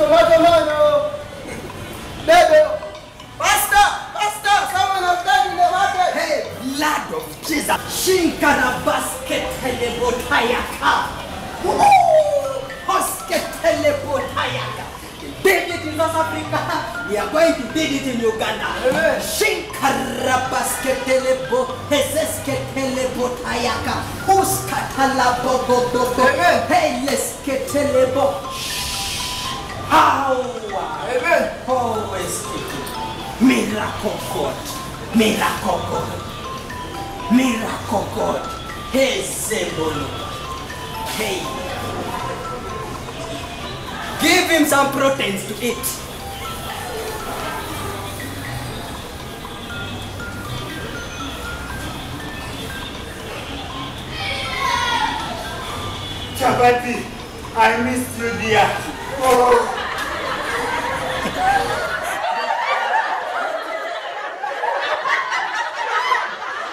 Tomato mano! Dedo! Basta! Basta! Someone una done in! Hey, eh, blood of Jesus! Shinkara basketele botayaka! Uh-huh, basketele botayaka! Did it in Africa! We are going to dig it in Uganda! Eh. Shinkara basketele botayaka! Uskatala bogodogo! Hey! Eh, Power. Amen. Oh, escape. Miracle God. Miracle God. Miracle God. Hey. Hey. Give him some proteins to eat. Chapati, I missed you dear. Oh,